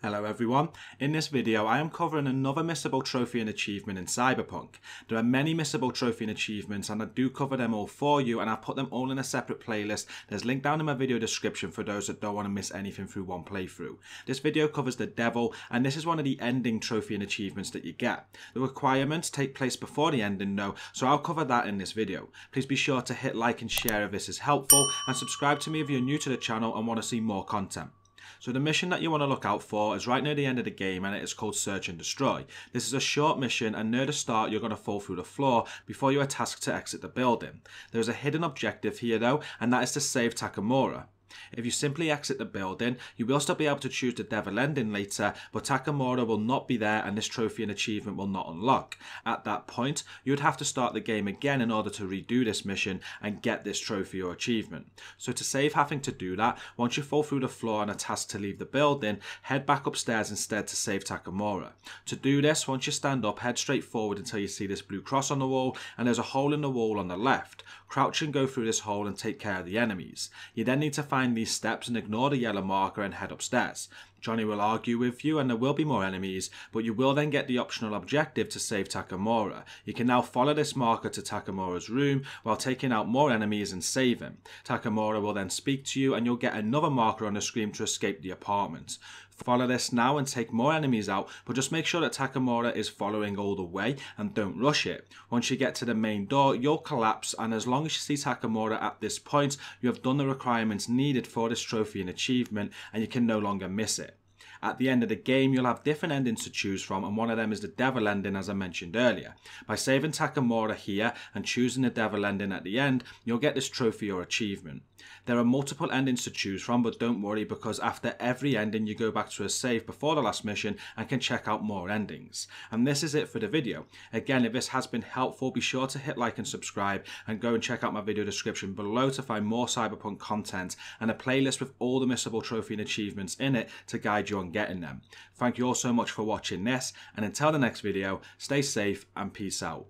Hello everyone, in this video I am covering another missable trophy and achievement in Cyberpunk. There are many missable trophy and achievements and I do cover them all for you and I've put them all in a separate playlist. There's a link down in my video description for those that don't want to miss anything through one playthrough. This video covers the Devil and this is one of the ending trophy and achievements that you get. The requirements take place before the ending though, so I'll cover that in this video. Please be sure to hit like and share if this is helpful and subscribe to me if you're new to the channel and want to see more content. So the mission that you want to look out for is right near the end of the game and it is called Search and Destroy. This is a short mission and near the start you're going to fall through the floor before you are tasked to exit the building. There is a hidden objective here though and that is to save Takemura. If you simply exit the building, you will still be able to choose the devil ending later, but Takemura will not be there and this trophy and achievement will not unlock. At that point, you would have to start the game again in order to redo this mission and get this trophy or achievement. So to save having to do that, once you fall through the floor and are tasked to leave the building, head back upstairs instead to save Takemura. To do this, once you stand up, head straight forward until you see this blue cross on the wall and there's a hole in the wall on the left. Crouch and go through this hole and take care of the enemies. You then need to find these steps and ignore the yellow marker and head upstairs. Johnny will argue with you and there will be more enemies, but you will then get the optional objective to save Takemura. You can now follow this marker to Takemura's room while taking out more enemies and save him. Takemura will then speak to you and you'll get another marker on the screen to escape the apartment. Follow this now and take more enemies out, but just make sure that Takemura is following all the way and don't rush it. Once you get to the main door, you'll collapse and as long as you see Takemura at this point, you have done the requirements needed for this trophy and achievement and you can no longer miss it. At the end of the game, you'll have different endings to choose from, and one of them is the devil ending, as I mentioned earlier. By saving Takemura here and choosing the devil ending at the end, you'll get this trophy or achievement. There are multiple endings to choose from, but don't worry because after every ending, you go back to a save before the last mission and can check out more endings. And this is it for the video. Again, if this has been helpful, be sure to hit like and subscribe and go and check out my video description below to find more Cyberpunk content and a playlist with all the missable trophy and achievements in it to guide you on getting them. Thank you all so much for watching this, and until the next video, stay safe and peace out.